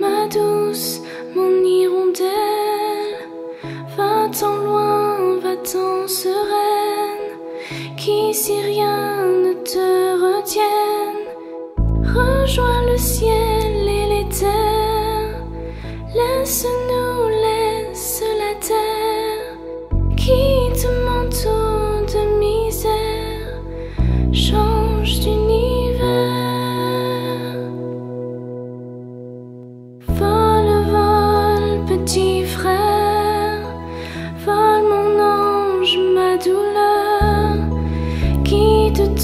Ma douce, mon hirondelle. Va-t'en loin, va-t'en sereine Qui si rien ne te retienne. Rejoins le ciel et les terres laisse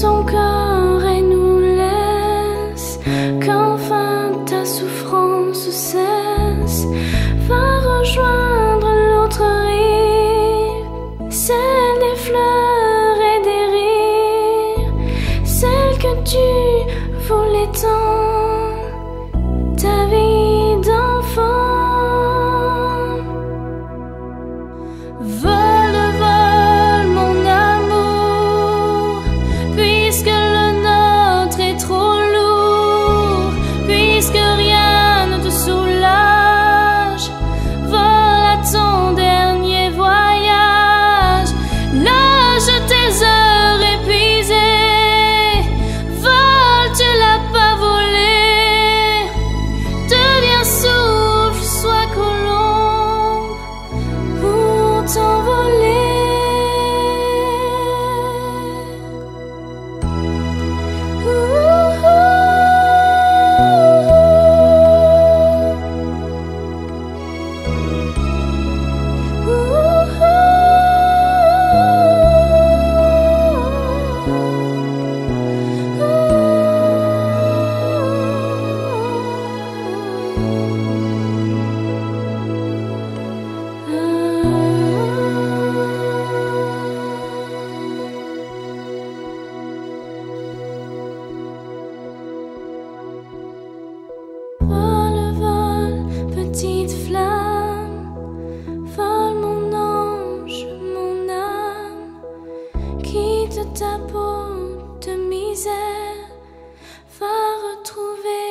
ton corps et nous laisse Qu'enfin ta souffrance cesse. Va rejoindre l'autre rive Celle des fleurs et des rires Celle que tu voulais tant ta peau de misère. Va retrouver